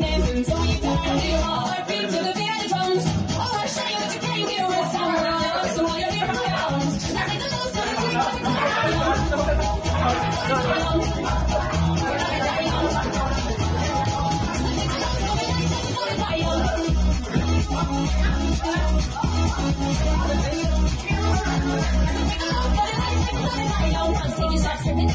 keep until we die. Your heartbeat to the beat of the drums. Oh, I shame that you can't get someone. So while you're here around, I take the most of Taking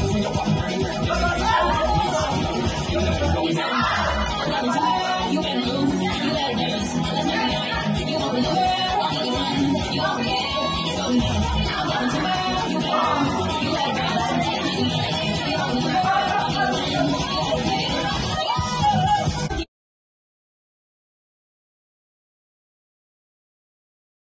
不是要我们